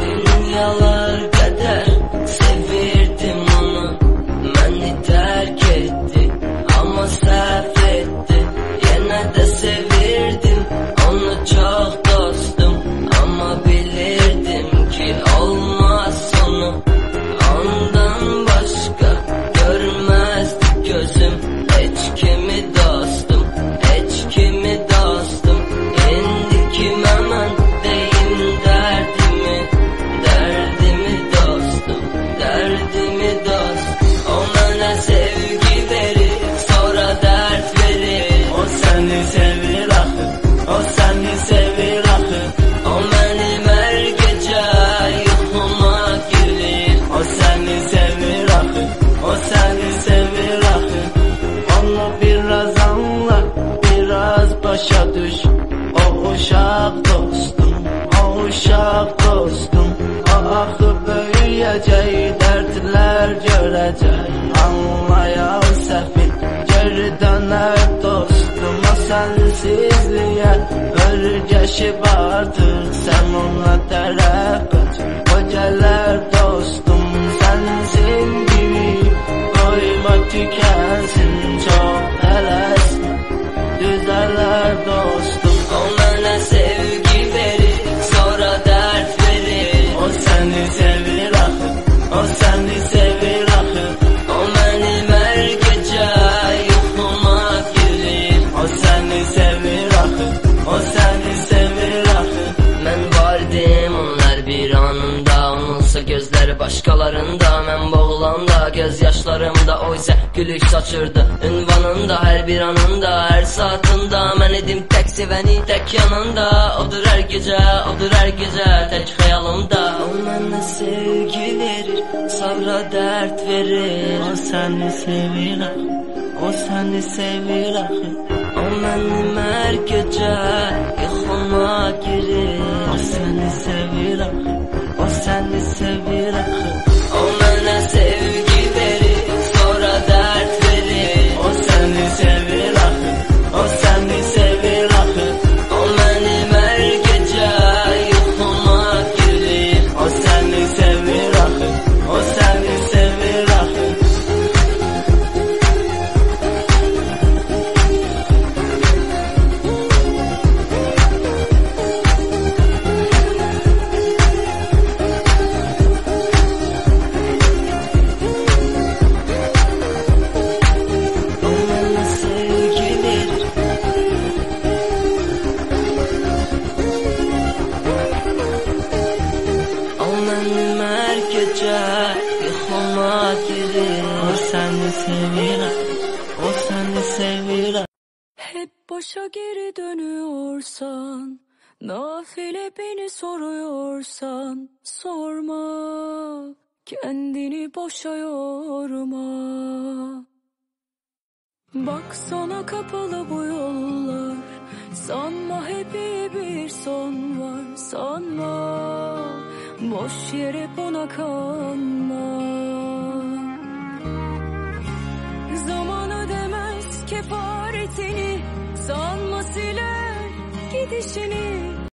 Dünyalar uşaq dostum, o uşaq dostum. Axı böyüyəcək, dərdlər görəcək Anlayan səfil, geri dönər dostum. O sensizliyə ölgəşib artıq Sən ona tərəf qaç, o gələr dostum. Sensin gibi koyma tükensin göz yaşlarımda O isə gülük saçırdı. Ünvanında hər bir anında Hər saatında. Mən idim tək sevəni Tək yanında. Odur hər gecə, odur hər gecə Tək xəyalımda O mənə sevgi verir Sonra dərd verir. O seni sevir axı, o seni sevir axı O mənim hər gecə yuxuma girir. O seni sevir hər gecə yuxuma girir O seni sevir o seni sevir. Hep başa geri dönüyorsan, nafile beni soruyorsan, sorma, kendini boşa yorma. Baksana kapalı bu yollar, sanma hep bir son var, sanma, boş yere buna kanma. Zaman ödemez kefaretini Sanma siler gidişini